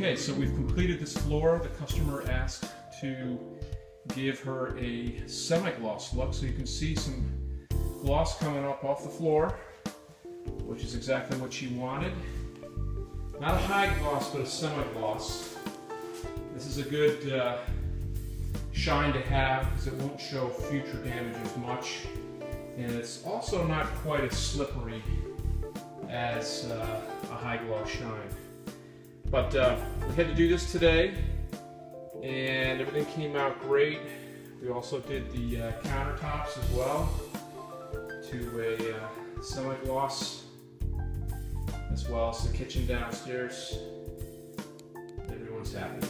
so we've completed this floor. The customer asked to give her a semi-gloss look so you can see some gloss coming up off the floor, which is exactly what she wanted. Not a high gloss, but a semi-gloss. This is a good uh, shine to have because it won't show future damage as much. And it's also not quite as slippery as uh, a high gloss shine. But uh, we had to do this today and everything came out great. We also did the uh, countertops as well to a uh, semi-gloss as well as the kitchen downstairs. Everyone's happy.